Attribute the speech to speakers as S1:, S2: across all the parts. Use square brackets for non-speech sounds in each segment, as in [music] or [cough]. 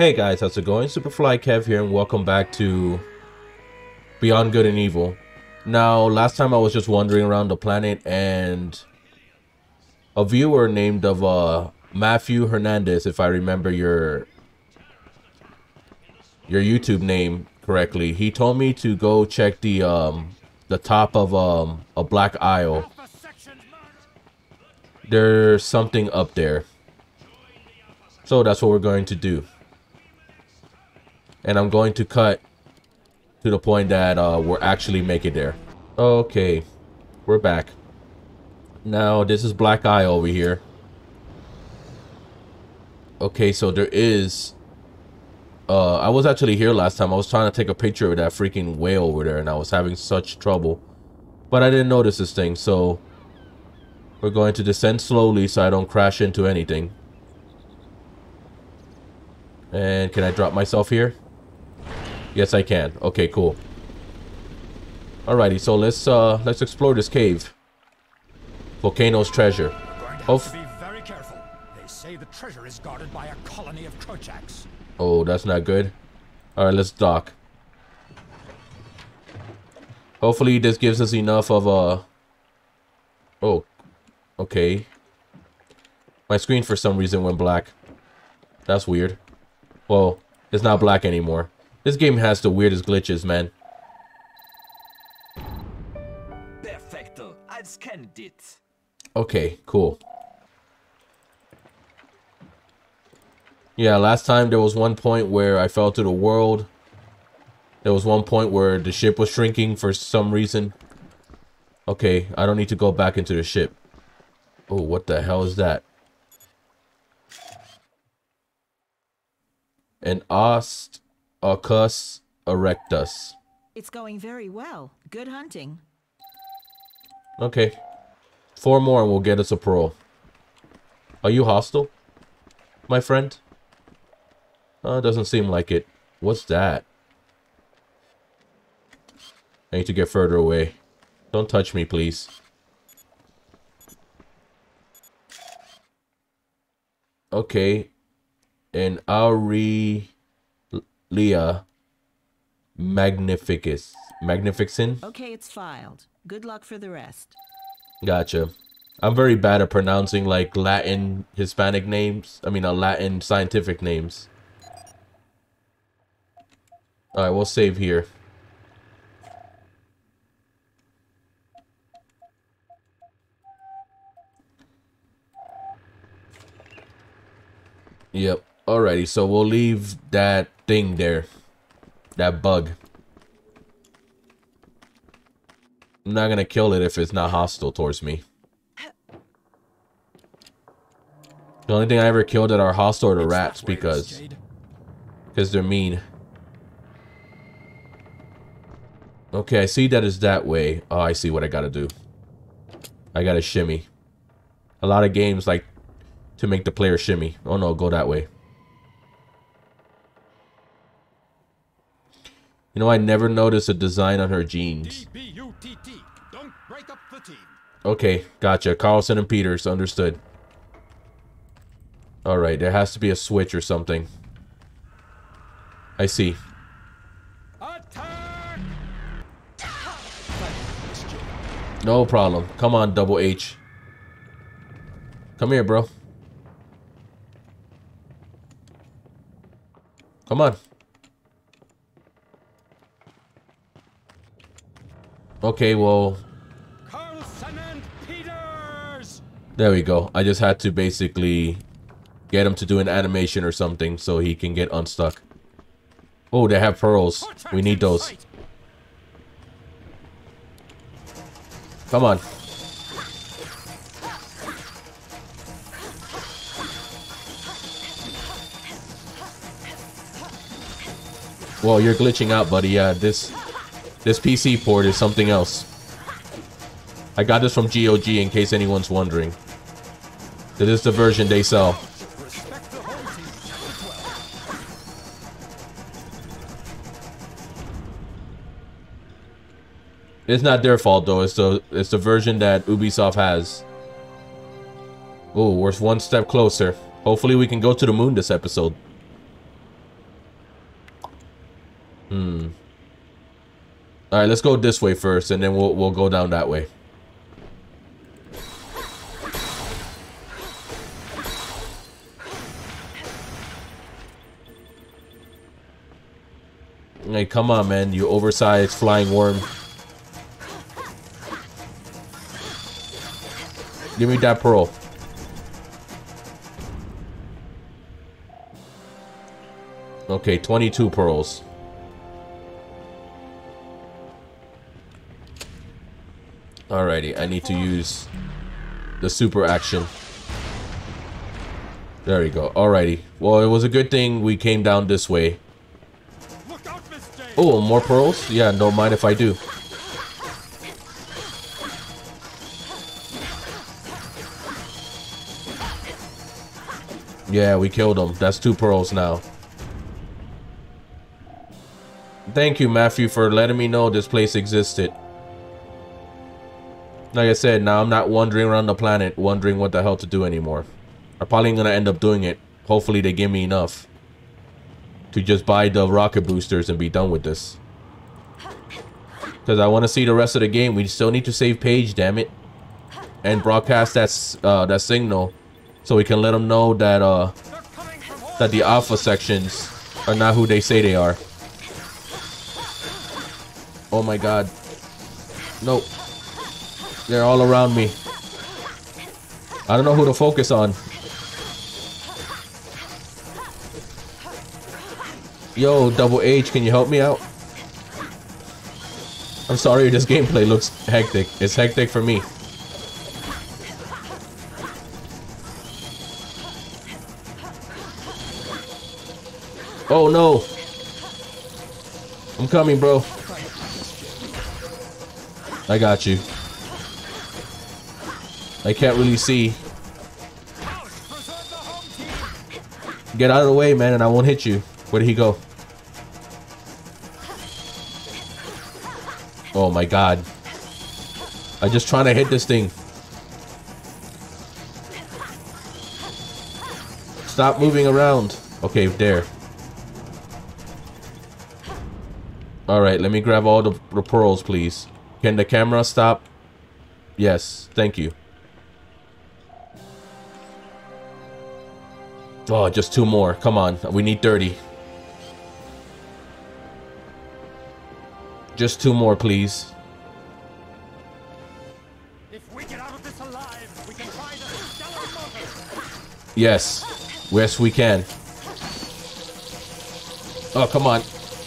S1: Hey guys, how's it going? Supahfly Kev here and welcome back to Beyond Good and Evil. Now, last time I was just wandering around the planet and a viewer named of uh Matthew Hernandez, if I remember your your YouTube name correctly, he told me to go check the um the top of um a Black Isle. There's something up there. So that's what we're going to do. And I'm going to cut to the point that uh, we're actually making it there. Okay, we're back. Now, this is Black Isle over here. Okay, so there is... Uh, I was actually here last time. I was trying to take a picture of that freaking whale over there, and I was having such trouble. But I didn't notice this thing, so... We're going to descend slowly so I don't crash into anything. And can I drop myself here? Yes, I can. Okay, cool. Alrighty, so let's uh let's explore this cave. Volcano's treasure.
S2: Going to have to be very careful. They say the treasure is guarded by a colony of Krochaks.
S1: Oh, that's not good. Alright, let's dock. Hopefully this gives us enough of a... Oh, okay. My screen for some reason went black. That's weird. Well, it's not black anymore. This game has the weirdest glitches, man.
S3: Perfecto, I've scanned it.
S1: Okay, cool. Yeah, last time there was one point where I fell to the world. There was one point where the ship was shrinking for some reason. Okay, I don't need to go back into the ship. Oh, what the hell is that? An Ost Arcus erectus.
S4: It's going very well. Good hunting.
S1: Okay. Four more and we'll get us a pro. Are you hostile? My friend? Uh, doesn't seem like it. What's that? I need to get further away. Don't touch me, please. Okay. And Aurelia Magnificus. Magnificent?
S4: Okay, it's filed. Good luck for the rest.
S1: Gotcha. I'm very bad at pronouncing like Latin Hispanic names. I mean, uh, Latin scientific names. Alright, we'll save here. Yep. Alrighty, so we'll leave that thing there. That bug. I'm not gonna kill it if it's not hostile towards me. The only thing I ever killed that are hostile are the rats because because they're mean. Okay, I see that is that way. Oh, I see what I gotta do. I gotta shimmy. A lot of games like to make the player shimmy. Oh no, go that way. You know, I never noticed a design on her jeans.
S2: D-B-U-T-T. Don't break up the team.
S1: Okay, gotcha. Carlson and Peters, understood. Alright, there has to be a switch or something. I see. No problem. Come on, Double H. Come here, bro. Come on. Okay, well,
S2: Carlson and Peters!
S1: there we go. I just had to basically get him to do an animation or something so he can get unstuck. Oh, they have pearls. We need those. Come on. Well, you're glitching out, buddy. Yeah, this this PC port is something else. I got this from GOG in case anyone's wondering. This is the version they sell. It's not their fault though. It's the it's the version that Ubisoft has. Oh, we're one step closer. Hopefully we can go to the moon this episode. Hmm. All right, let's go this way first, and then we'll we'll go down that way. Hey, come on, man! You oversized flying worm. Give me that pearl. Okay, 22 pearls. Alrighty, I need to use the super action. There we go. Alrighty. Well, it was a good thing we came down this way. Oh, more pearls? Yeah, don't mind if I do. Yeah, we killed him. That's two pearls now. Thank you, Matthew, for letting me know this place existed. Like I said, now I'm not wandering around the planet wondering what the hell to do anymore. I'm probably gonna end up doing it. Hopefully they give me enough to just buy the rocket boosters and be done with this. Because I want to see the rest of the game. We still need to save Pey'j, damn it. And broadcast that, uh, that signal so we can let them know that, uh, that the alpha sections are not who they say they are. Oh my god. Nope. They're all around me. I don't know who to focus on. Yo, Double H, can you help me out? I'm sorry, this gameplay looks hectic. It's hectic for me. Oh no! I'm coming, bro. I got you. I can't really see. Get out of the way, man, and I won't hit you. Where did he go? Oh my god. I'm just trying to hit this thing. Stop moving around. Okay, there. Alright, let me grab all the, the pearls, please. Can the camera stop? Yes, thank you. Oh, just two more. Come on. We need 30. Just two more, please.
S2: If we get out of this alive, we can find a stellar!
S1: Yes. Yes, we can. Oh, come on.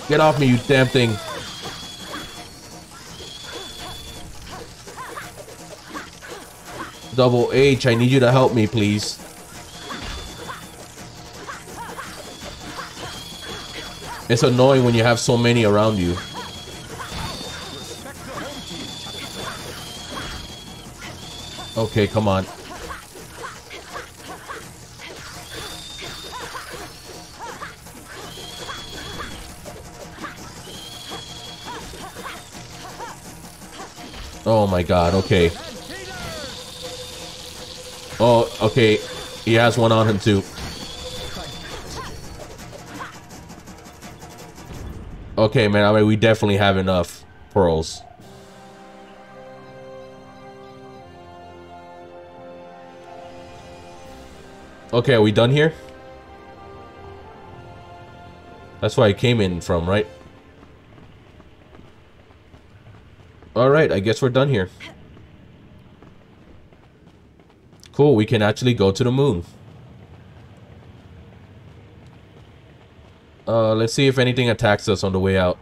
S1: Get off me, you damn thing. Double H, I need you to help me, please. It's annoying when you have so many around you. Okay, come on. Oh my god, okay. Oh, okay. He has one on him too. Okay, man, I mean, we definitely have enough pearls. Okay, are we done here? That's where I came in from, right? Alright, I guess we're done here. Cool, we can actually go to the moon. Uh, let's see if anything attacks us on the way out.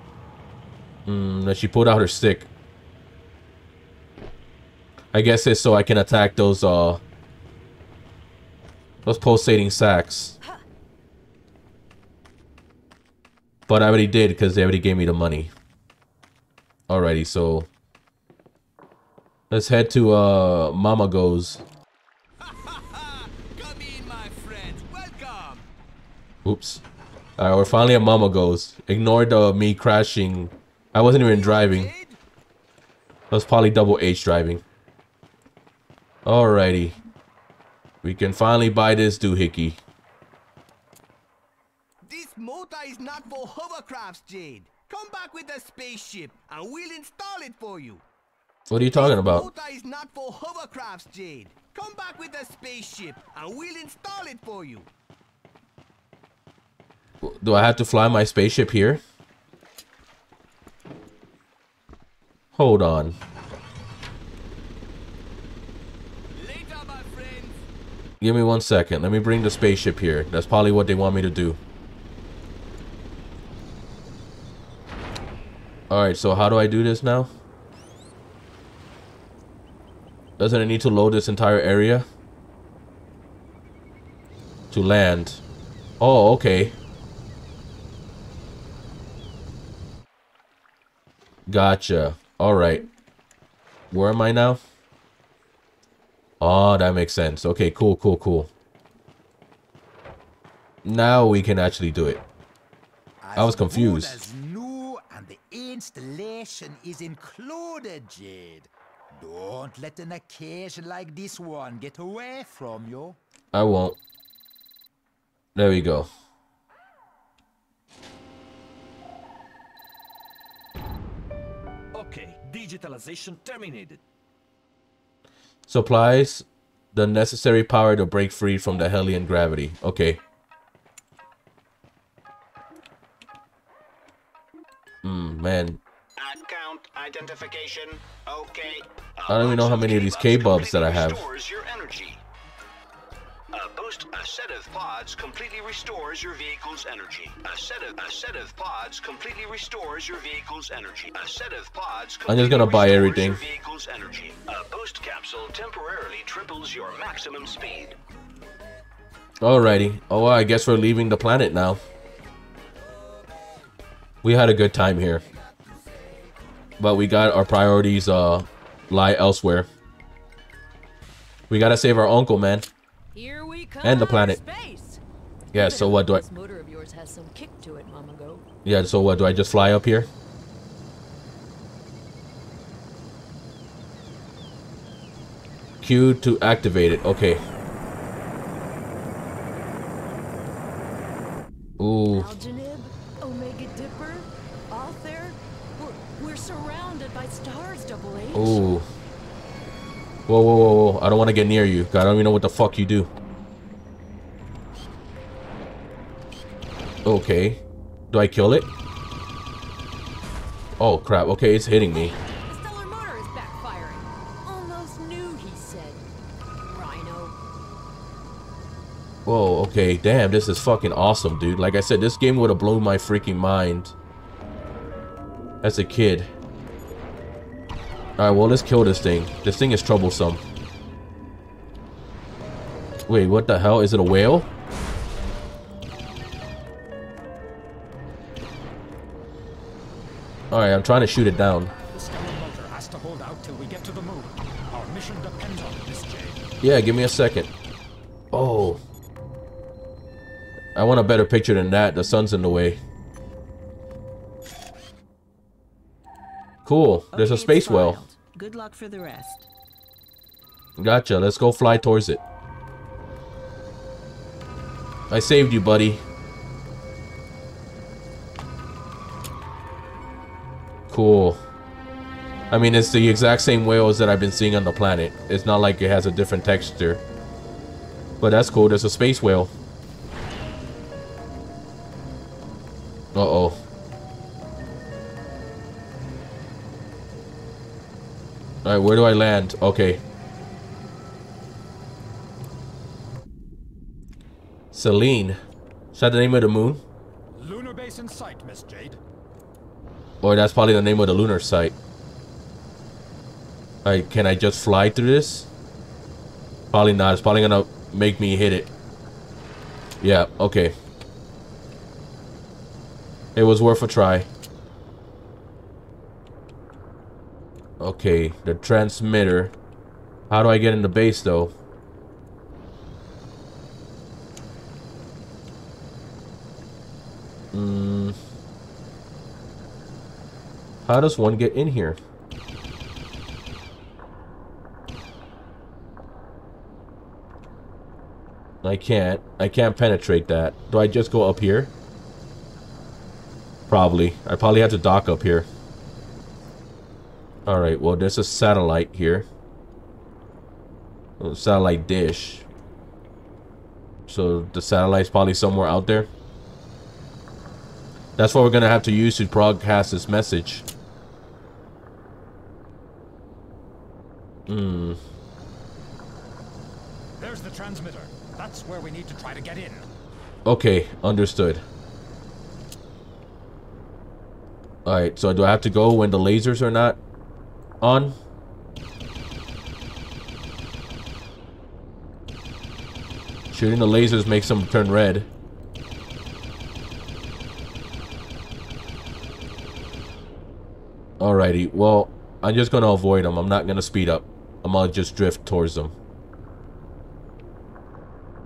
S1: Hmm, she pulled out her stick. I guess it's so I can attack those, uh... Those pulsating sacks. But I already did because they already gave me the money. Alrighty, so... Let's head to, uh, Mammago.
S3: Come in, my friend. Welcome.
S1: Oops. Alright, we're finally a Mammago. Ignore the me crashing. I wasn't even driving. That was probably double H driving. Alrighty. We can finally buy this doohickey.
S3: This motor is not for hovercrafts, Jade. Come back with the spaceship, and we'll install it for you.
S1: What are you talking about?
S3: Mota is not for hovercrafts, Jade. Come back with the spaceship, and we'll install it for you.
S1: Do I have to fly my spaceship here? Hold on.
S3: Later, my friends.
S1: Give me one second. Let me bring the spaceship here. That's probably what they want me to do. Alright, so how do I do this now? Doesn't it need to load this entire area? To land. Oh, okay. Gotcha. Alright. Where am I now? Oh, that makes sense. Okay, cool, cool, cool. Now we can actually do it. I was confused.
S5: as new and the installation is included, Jade. Don't let an occasion like this one get away from you.
S1: I won't. There we go.
S2: Digitalization terminated.
S1: Supplies the necessary power to break free from the Hillyan gravity. Okay. Hmm, man.
S6: Account identification. Okay.
S1: I don't even know how many of these K-Bups that I have.
S6: Restores your energy. A boost, a set of pods completely restores your vehicle's energy. A set of a set of pods completely restores your vehicle's energy. A set of pods.
S1: I'm just gonna buy everything.
S6: Vehicle's energy. A boost capsule temporarily triples your maximum speed.
S1: Alrighty. Oh, I guess we're leaving the planet now. We had a good time here. But we got our priorities uh lie elsewhere. We gotta save our uncle, man.
S7: Here we come.
S1: And the planet.
S7: Space.
S1: Yeah, so what do I
S7: motor of yours has some kick to it,
S1: Yeah, so what do I just fly up here? Q to activate it. Okay. Ooh.
S7: Algenib, Omega Dipper, Author. We're, we're surrounded by stars, Double H.
S1: Ooh. Whoa, whoa, whoa, whoa. I don't want to get near you. I don't even know what the fuck you do. Okay. Do I kill it? Oh, crap. Okay, it's hitting me.
S7: The stellar motor is backfiring. Almost knew, he said. Rhino.
S1: Whoa, okay. Damn, this is fucking awesome, dude. Like I said, this game would have blown my freaking mind. As a kid. Alright, well, let's kill this thing. This thing is troublesome. Wait, what the hell? Is it a whale? Alright, I'm trying to shoot it down.
S2: The stellar motor has to hold out till we get to the moon. Our mission depends on this, Jade.
S1: Yeah, give me a second. Oh. I want a better picture than that. The sun's in the way. Cool. There's a space
S4: filed. Good luck for the rest.
S1: Gotcha. Let's go fly towards it. I saved you, buddy. Cool. I mean, it's the exact same whales that I've been seeing on the planet. It's not like it has a different texture. But that's cool. There's a space whale. Uh-oh. Alright, where do I land? Okay. Selene. Is that the name of the moon?
S2: Lunar base in sight, Miss Jade.
S1: Or that's probably the name of the lunar site. Alright, can I just fly through this? Probably not. It's probably gonna make me hit it. Yeah, okay. It was worth a try. Okay, the transmitter. How do I get in the base though? Hmm. How does one get in here? I can't. I can't penetrate that. Do I just go up here? Probably. I probably have to dock up here. Alright, well, there's a satellite here. A satellite dish. So the satellite's probably somewhere out there. That's what we're going to have to use to broadcast this message. Hmm.
S2: There's the transmitter. That's where we need to try to get in.
S1: Okay, understood. Alright, so do I have to go when the lasers are not on? Shooting the lasers makes them turn red. Alrighty, well, I'm just gonna avoid them. I'm not gonna speed up. I'm gonna just drift towards them.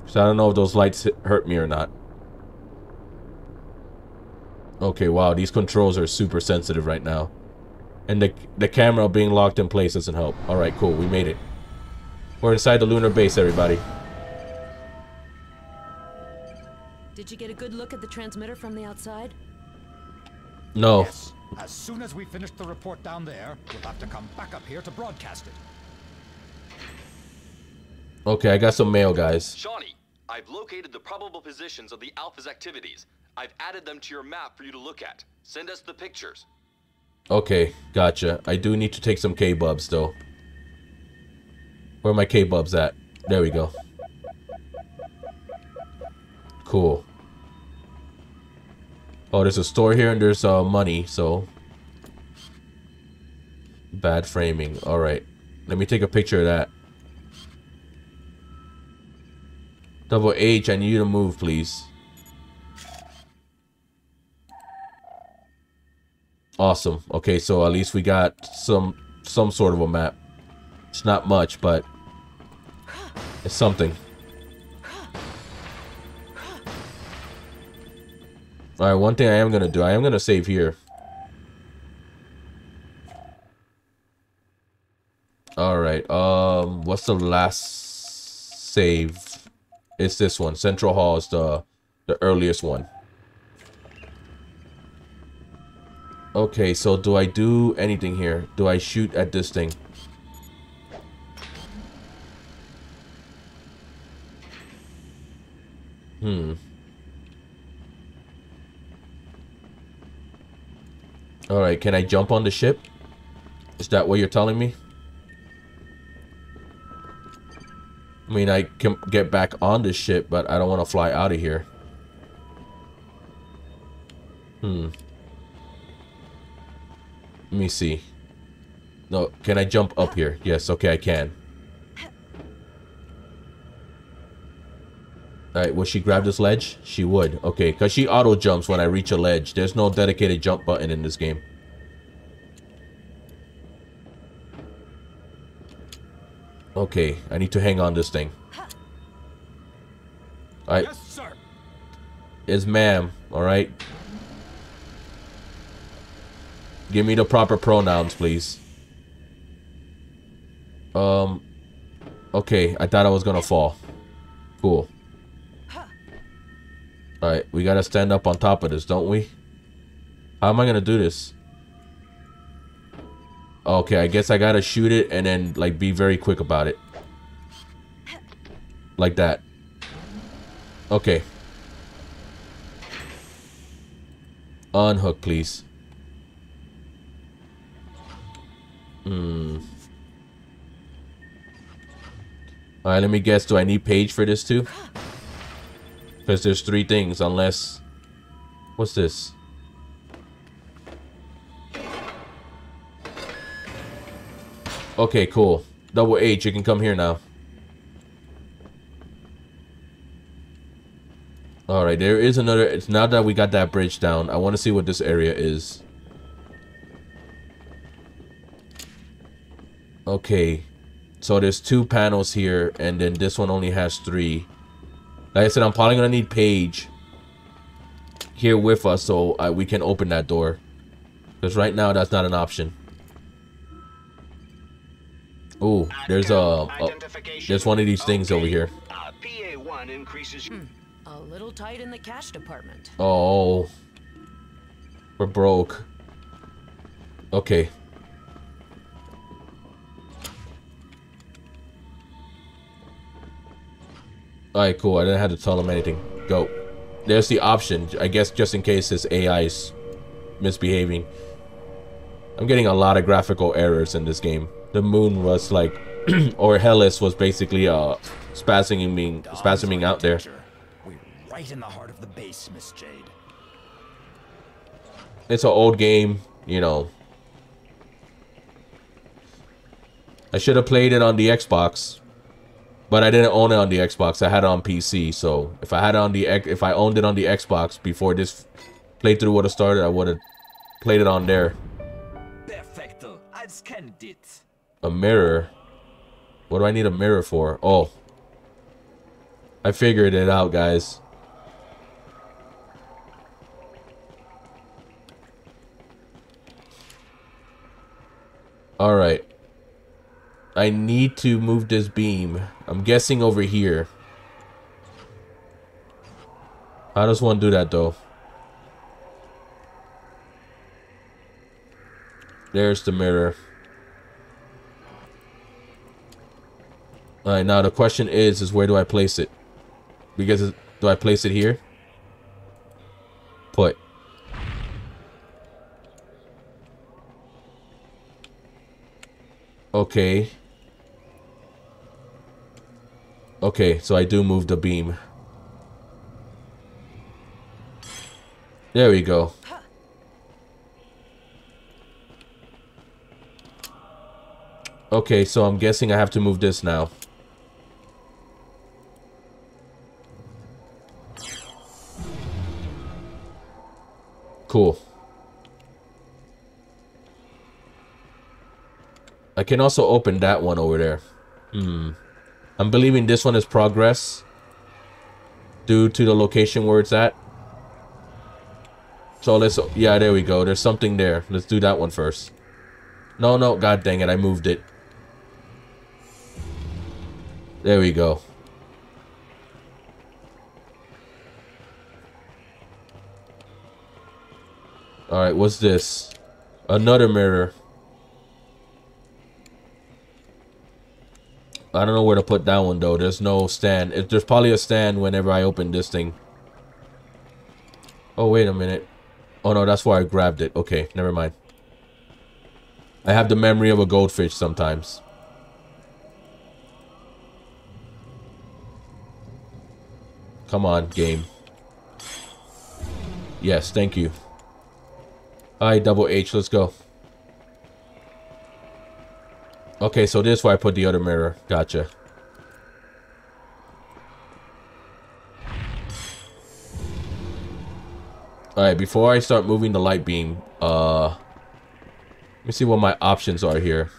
S1: So I don't know if those lights hurt me or not. Okay, wow, these controls are super sensitive right now. And the, the camera being locked in place doesn't help. Alright, cool, we made it. We're inside the lunar base, everybody.
S7: Did you get a good look at the transmitter from the outside?
S1: No.
S2: Yes. As soon as we finish the report down there, we'll have to come back up here to broadcast it.
S1: Okay, I got some mail, guys.
S8: Shauni, I've located the probable positions of the Alpha's activities. I've added them to your map for you to look at. Send us the pictures.
S1: Okay, gotcha. I do need to take some K-Bups, though. Where are my K-Bups at? There we go. Cool. Oh, there's a store here and there's uh, money, so... Bad framing. Alright. Let me take a picture of that. Double H, I need you to move, please. Awesome. Okay, so at least we got some some sort of a map. It's not much, but it's something. Alright, one thing I am gonna do, I am gonna save here. Alright, um what's the last save? It's this one. Central Hall is the the earliest one. Okay, so do I do anything here? Do I shoot at this thing? Hmm. Alright, can I jump on the ship? Is that what you're telling me? Mean, I can get back on this ship, but I don't want to fly out of here. Hmm. Let me see. No, can I jump up here? Yes, okay, I can. Alright, will she grab this ledge? She would. Okay, because she auto jumps when I reach a ledge. There's no dedicated jump button in this game. Okay, I need to hang on this thing. Alright.
S2: Yes, sir.
S1: Is ma'am, alright? Give me the proper pronouns, please. Um, okay, I thought I was gonna fall. Cool. Alright, we gotta stand up on top of this, don't we? How am I gonna do this? Okay, I guess I gotta shoot it and then, like, be very quick about it. Like that. Okay. Unhook, please. Hmm. Alright, let me guess. Do I need Pey'j for this too? Because there's three things, unless... What's this? Okay, cool. Double H, you can come here now. Alright, there is another... It's now that we got that bridge down, I want to see what this area is. Okay. So there's two panels here, and then this one only has three. Like I said, I'm probably going to need Pey'j here with us so uh, we can open that door. Because right now, that's not an option. Oh, there's a, a, there's one of these things over here.
S6: Uh, PA1 increases.
S7: A little tight in the cash department.
S1: Oh. We're broke. Okay. Alright, cool. I didn't have to tell him anything. Go. There's the option, I guess just in case his AI is misbehaving. I'm getting a lot of graphical errors in this game. The moon was like, [clears throat] or Hillys was basically uh, spasming, spasming out there.
S2: We're right in the heart of the base, Miss Jade.
S1: It's an old game, you know. I should have played it on the Xbox, but I didn't own it on the Xbox. I had it on PC. So if I had it on the if I owned it on the Xbox before this playthrough would have started, I would have played it on there.
S2: Perfecto. I've scanned it.
S1: A mirror. What do I need a mirror for? Oh. I figured it out, guys. Alright. I need to move this beam. I'm guessing over here. How does one do that, though? There's the mirror. Alright, now the question is, is where do I place it? Because, do I place it here? Put. Okay. Okay, so I do move the beam. There we go. Okay, so I'm guessing I have to move this now. Cool. I can also open that one over there. Hmm. I'm believing this one is progress. Due to the location where it's at. So let's... Yeah, there we go. There's something there. Let's do that one first. No, no. God dang it. I moved it. There we go. Alright, what's this? Another mirror. I don't know where to put that one though. There's no stand. If there's probably a stand whenever I open this thing. Oh, wait a minute. Oh no, that's why I grabbed it. Okay, never mind. I have the memory of a goldfish sometimes. Come on, game. Yes, thank you. I double H, let's go. Okay, so this is why I put the other mirror. Gotcha. Alright, before I start moving the light beam, uh... Let me see what my options are here.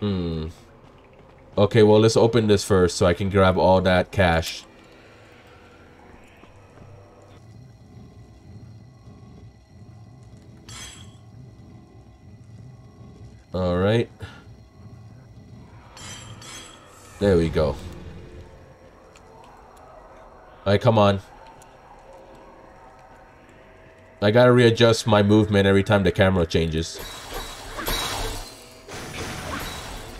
S1: Hmm. Okay, well, let's open this first so I can grab all that cash. Alright. There we go. Alright, come on. I gotta readjust my movement every time the camera changes.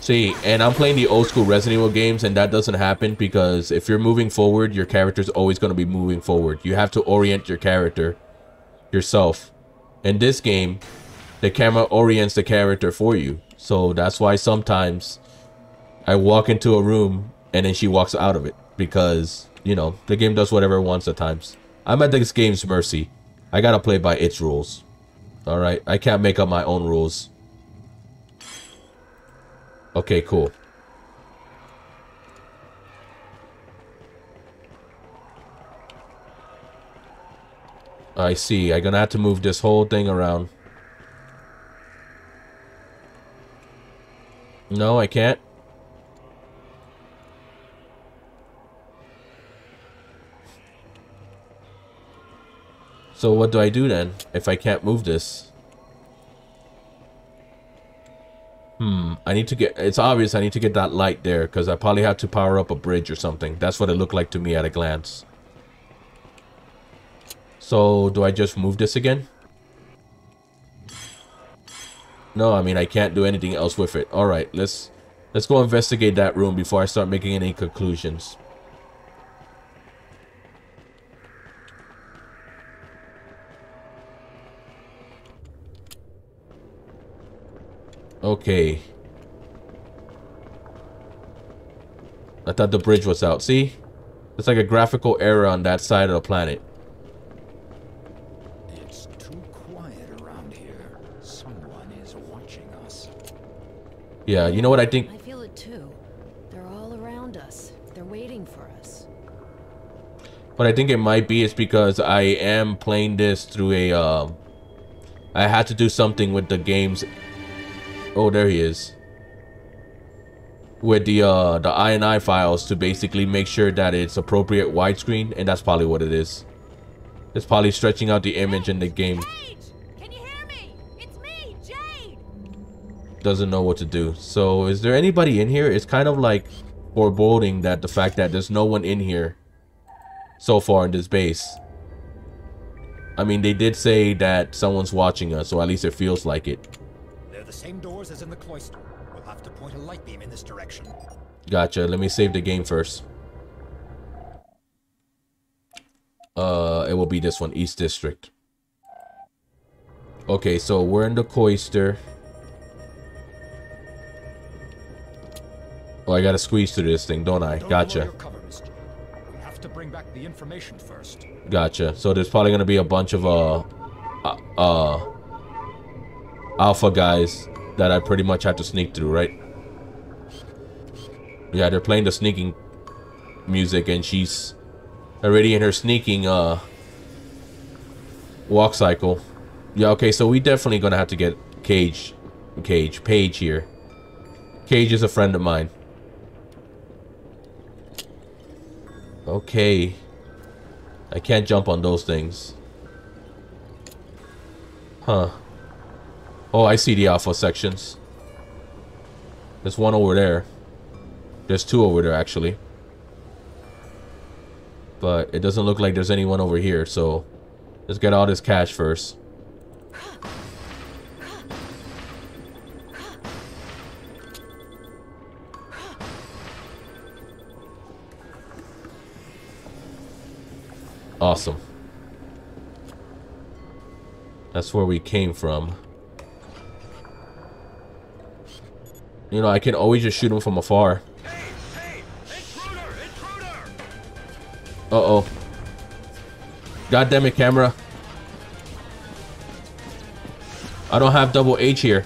S1: See, and I'm playing the old school Resident Evil games, and that doesn't happen because if you're moving forward, your character's always going to be moving forward. You have to orient your character yourself. In this game, the camera orients the character for you. So that's why sometimes I walk into a room and then she walks out of it because, you know, the game does whatever it wants at times. I'm at this game's mercy. I gotta play by its rules. Alright, I can't make up my own rules. Okay, cool. I see. I'm gonna have to move this whole thing around. No, I can't. So what do I do then, if I can't move this? Hmm, I need to get, it's obvious I need to get that light there, because I probably have to power up a bridge or something. That's what it looked like to me at a glance. So do I just move this again? No, I mean I can't do anything else with it. All right, let's let's go investigate that room before I start making any conclusions. Okay. I thought the bridge was out. See? It's like a graphical error on that side of the planet.
S2: It's too quiet around here. Someone is watching us.
S1: Yeah, you know what I think?
S7: I feel it too. They're all around us. They're waiting for us.
S1: What I think it might be is because I am playing this through a, um... I had to do something with the game's... Oh, there he is. With the, uh, the INI files to basically make sure that it's appropriate widescreen, and that's probably what it is. It's probably stretching out the image in the game. Doesn't know what to do. So is there anybody in here? It's kind of like foreboding that the fact that there's no one in here so far in this base. I mean, they did say that someone's watching us, so at least it feels like it.
S2: They're the same doors as in the cloister. We'll have to point a light beam in this direction.
S1: Gotcha. Let me save the game first. Uh, it will be this one, East District. Okay, so we're in the cloister. Oh, I gotta squeeze through this thing, don't I?
S2: Don't
S1: Gotcha.
S2: cover, We have to bring back the information first.
S1: Gotcha. So there's probably gonna be a bunch of uh, uh, uh, alpha guys that I pretty much have to sneak through, right? Yeah, they're playing the sneaking music, and she's already in her sneaking uh walk cycle. Yeah. Okay. So we definitely gonna have to get Cage, Cage, Pey'j here. Cage is a friend of mine. Okay. I can't jump on those things. Huh. Oh, I see the alpha sections. There's one over there. There's two over there, actually. But it doesn't look like there's anyone over here, so... Let's get all this cash first. Awesome. That's where we came from. You know, I can always just shoot him from afar. Uh-oh. God damn it, camera. I don't have double H here.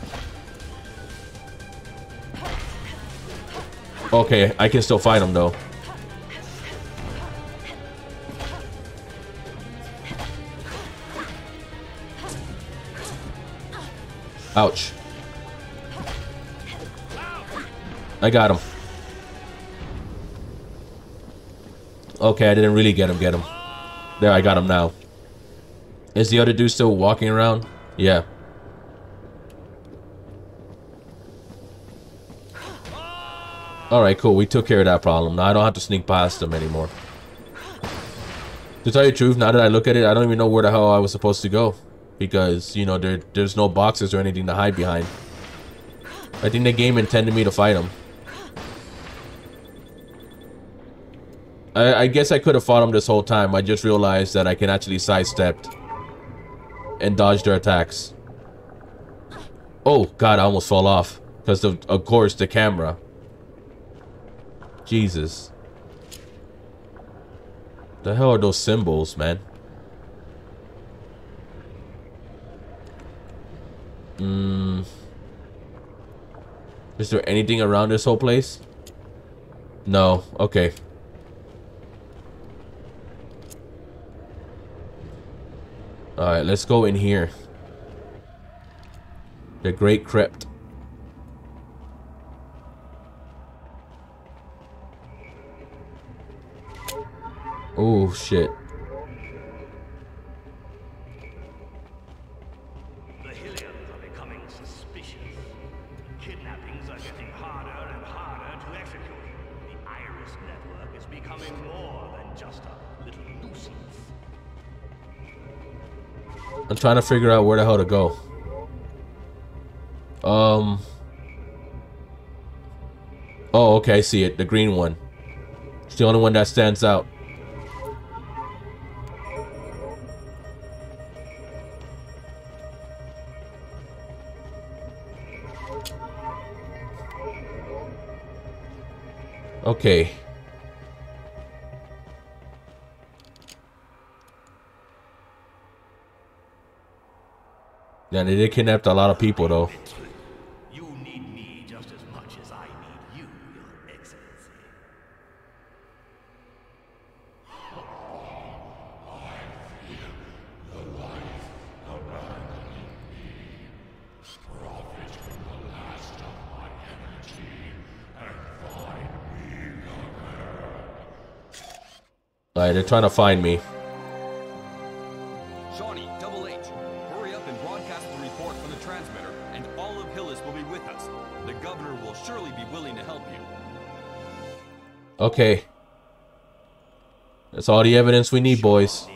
S1: Okay, I can still fight him, though. Ouch. I got him. Okay, I didn't really get him, get him. There, I got him now. Is the other dude still walking around? Yeah. Alright, cool. We took care of that problem. Now I don't have to sneak past them anymore. To tell you the truth, now that I look at it, I don't even know where the hell I was supposed to go. Because, you know, there there's no boxes or anything to hide behind. I think the game intended me to fight him. I, I guess I could have fought him this whole time. I just realized that I can actually sidestep and dodge their attacks. Oh, God, I almost fall off. Because, of, of course, the camera. Jesus. The hell are those symbols, man? Hmm. Is there anything around this whole place? No. Okay. Alright, let's go in here. The Great Crypt. Oh, shit. I'm trying to figure out where the hell to go. Um. Oh, okay, I see it. The green one. It's the only one that stands out. Okay. Yeah, they did kidnap a lot of people, though.
S2: You need me just as much as I need you, Your Excellency.
S1: Alright, they're trying to find me. Okay. That's all the evidence we need, boys.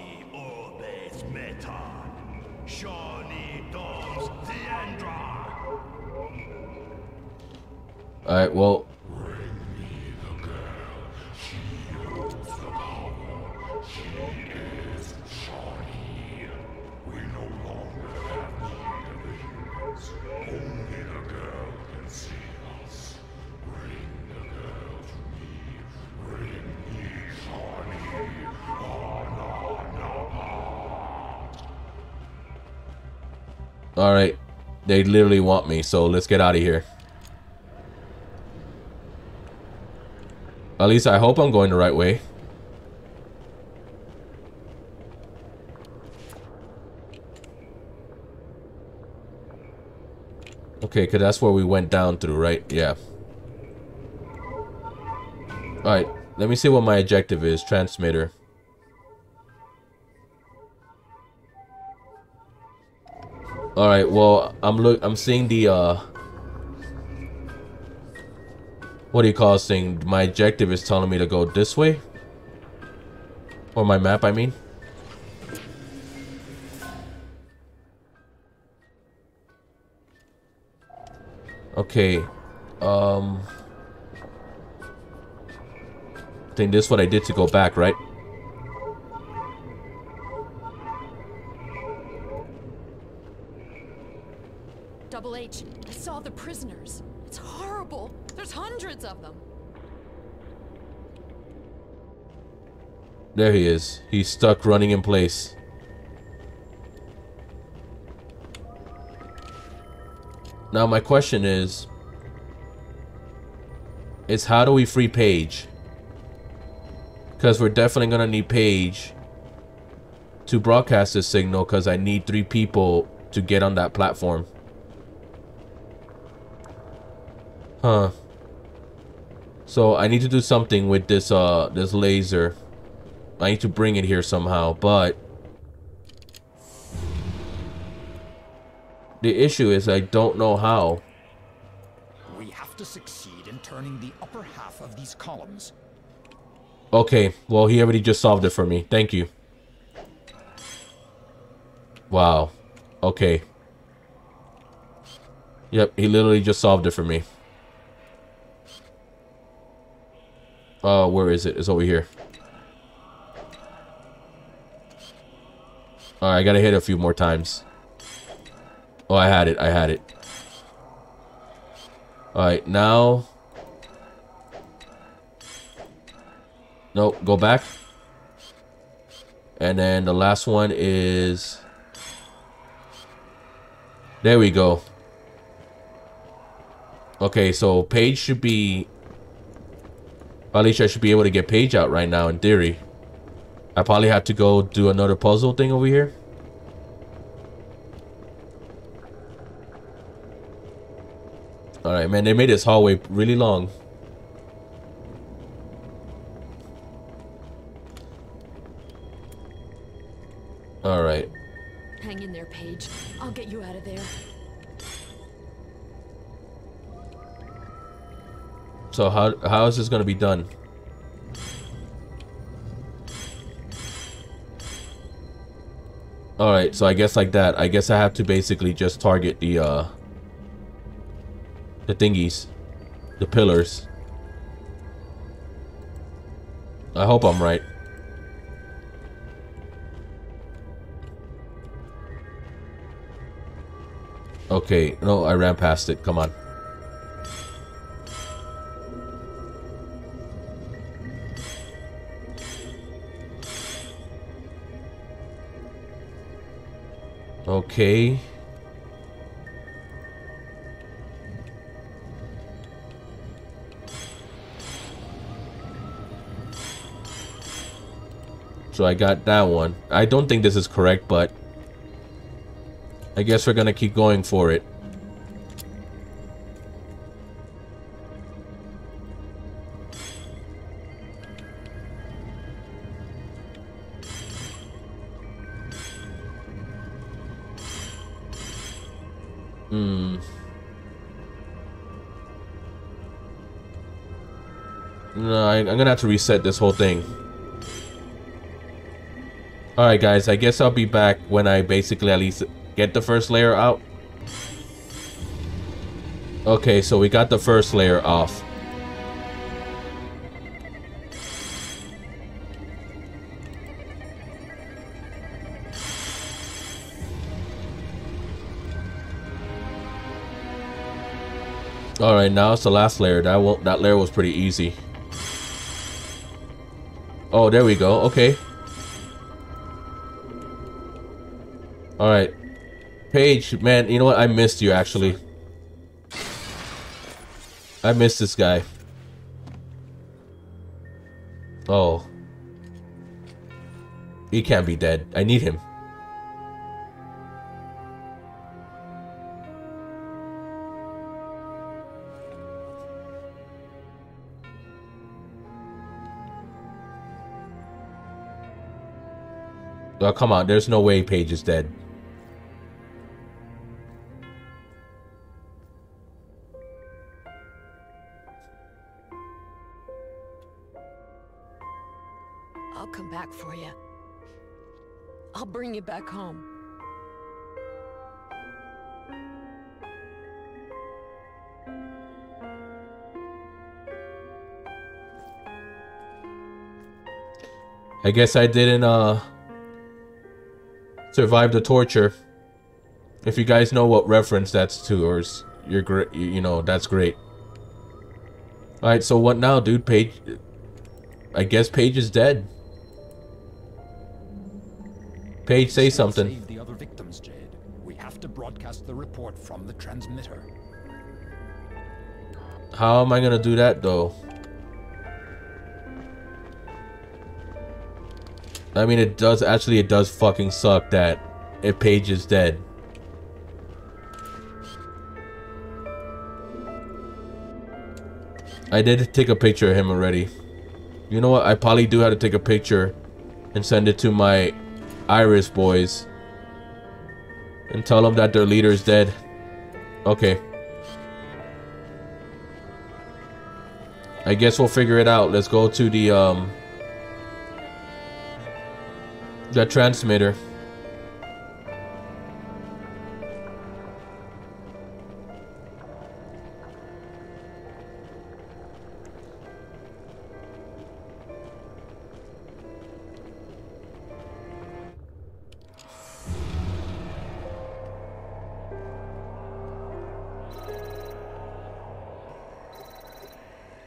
S1: Alright. They literally want me, so let's get out of here. At least I hope I'm going the right way. Okay, because that's where we went down through, right? Yeah. Alright, let me see what my objective is. Transmitter. Alright, well, I'm look I'm seeing the uh what do you call this thing? My objective is telling me to go this way. Or my map, I mean. Okay. Um I think this is what I did to go back, right?
S7: Double H, I saw the prisoners. It's horrible. There's hundreds of them.
S1: There he is. He's stuck running in place. Now my question is is how do we free Pey'j? Because we're definitely going to need Pey'j to broadcast this signal because I need three people to get on that platform. Huh. So I need to do something with this uh this laser. I need to bring it here somehow, but the issue is I don't know how.
S2: We have to succeed in turning the upper half of these columns.
S1: Okay, well he already just solved it for me. Thank you. Wow. Okay. Yep, he literally just solved it for me. Uh, where is it? It's over here. Alright, I gotta hit it a few more times. Oh, I had it. I had it. Alright, now... Nope, go back. And then the last one is... There we go. Okay, so Pey'j should be... At least I should be able to get Pey'j out right now in theory. I probably have to go do another puzzle thing over here. Alright, man, they made this hallway really long. Alright. So how how is this gonna be done? Alright, so I guess like that. I guess I have to basically just target the, uh... The thingies. The pillars. I hope I'm right. Okay, no, I ran past it. Come on. Okay. So I got that one. I don't think this is correct, but I guess we're gonna keep going for it. Gonna have to reset this whole thing. Alright guys, I guess I'll be back when I basically at least get the first layer out. Okay, so we got the first layer off. All right, now it's the last layer. That won't, that layer was pretty easy. Oh, there we go. Okay. All right. Pey'j, man, you know what? I missed you actually. I missed this guy. Oh. He can't be dead. I need him. Oh, come on. There's no way Pey'j is dead.
S7: I'll come back for you. I'll bring you back home.
S1: I guess I didn't, uh, survive the torture. If you guys know what reference that's to, or you're great, you know, that's great. Alright, so what now, dude? Pey'j, I guess Pey'j is dead. Pey'j, say something.
S2: Save the other victims, Jade. We have to broadcast the report from the transmitter.
S1: How am I gonna do that, though? I mean, it does, actually, it does fucking suck that if Pey'j is dead. I did take a picture of him already. You know what? I probably do have to take a picture and send it to my Iris boys. And tell them that their leader is dead. Okay. I guess we'll figure it out. Let's go to the, um... The transmitter.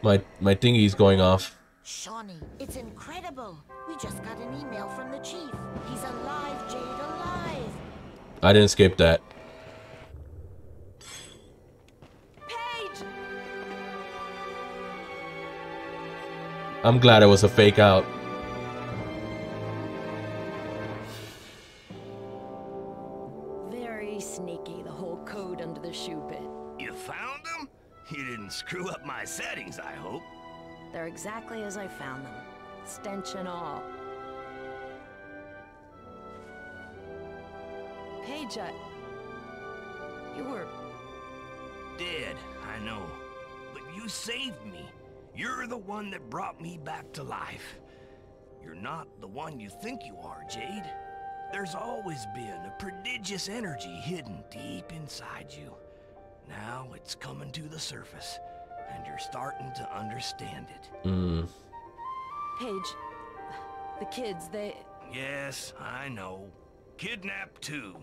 S1: My my thingy's going off.
S9: Shauni, it's incredible.
S1: I didn't skip that.
S7: Pey'j!
S1: I'm glad it was a fake out.
S7: Very sneaky, the whole code under the shoe pit.
S3: You found them? You didn't screw up my settings, I hope.
S7: They're exactly as I found them. Stench and all. Pey'j, I... You were...
S3: Dead, I know. But you saved me. You're the one that brought me back to life. You're not the one you think you are, Jade. There's always been a prodigious energy hidden deep inside you. Now it's coming to the surface, and you're starting to understand it.
S1: Mm.
S7: Pey'j, the kids, they...
S3: Yes, I know. Kidnapped too.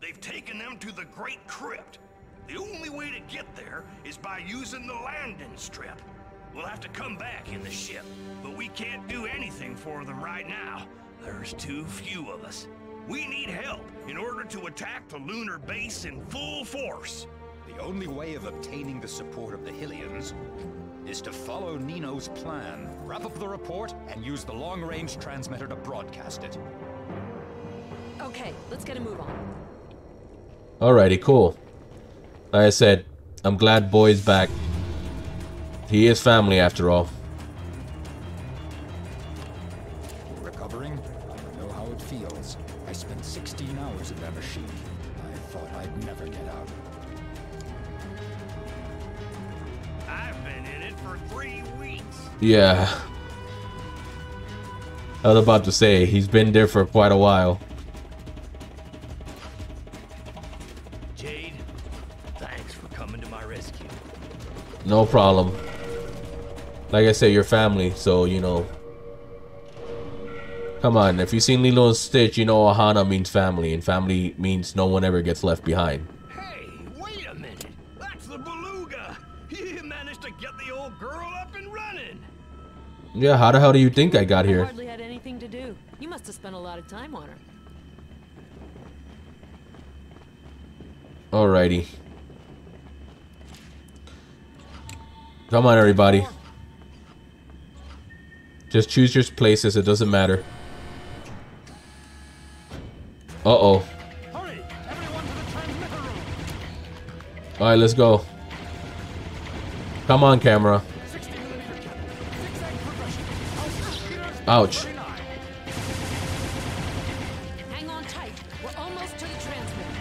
S3: They've taken them to the Great Crypt. The only way to get there is by using the landing strip. We'll have to come back in the ship, but we can't do anything for them right now. There's too few of us. We need help in order to attack the lunar base in full force.
S10: The only way of obtaining the support of the Hillyans is to follow Nino's plan. Wrap up the report and use the long-range transmitter to broadcast it.
S7: Okay, let's get a move on.
S1: Alrighty, cool. Like I said, I'm glad Boyd's back. He is family after all.
S10: Recovering? I know how it feels. I spent 16 hours in that machine. I thought I'd never get out.
S3: I've been in it for three weeks.
S1: Yeah. I was about to say, he's been there for quite a while. No problem. Like I said, your family, so, you know. Come on, if you've seen Lilo and Stitch, you know Ohana means family, and family means no one ever gets left behind.
S3: Hey, wait a minute. That's the beluga. [laughs] He managed to get the old girl up and running.
S1: Yeah, how the hell do you think I got
S7: I
S1: here? Come on, everybody. Just choose your places, it doesn't matter. Uh-oh. Alright, let's go. Come on, camera. Ouch.
S7: Hang on tight. We're almost to the transmitter.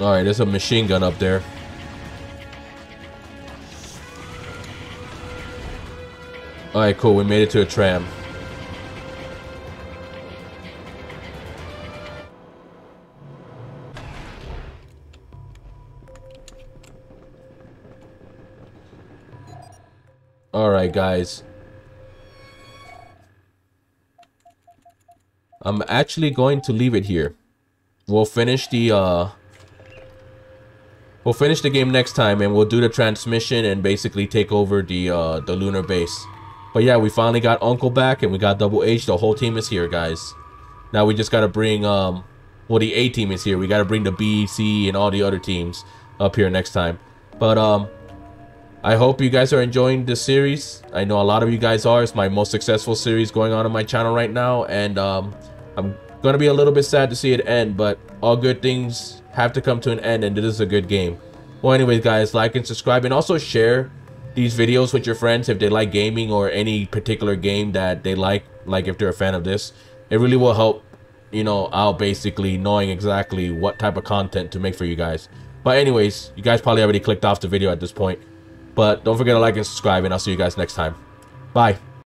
S1: Alright, there's a machine gun up there. Alright, cool. We made it to a tram. Alright, guys. I'm actually going to leave it here. We'll finish the, uh... We'll finish the game next time and we'll do the transmission and basically take over the, uh, the lunar base. But yeah, we finally got Uncle back and we got Double H. The whole team is here, guys. Now we just gotta bring, um... Well, the A team is here. We gotta bring the B, C, and all the other teams up here next time. But, um... I hope you guys are enjoying this series. I know a lot of you guys are. It's my most successful series going on on my channel right now. And um, I'm going to be a little bit sad to see it end. But all good things have to come to an end. And this is a good game. Well, anyways, guys, like and subscribe. And also share these videos with your friends if they like gaming or any particular game that they like. Like if they're a fan of this. It really will help, you know, out basically knowing exactly what type of content to make for you guys. But anyways, you guys probably already clicked off the video at this point. But don't forget to like and subscribe, and I'll see you guys next time. Bye.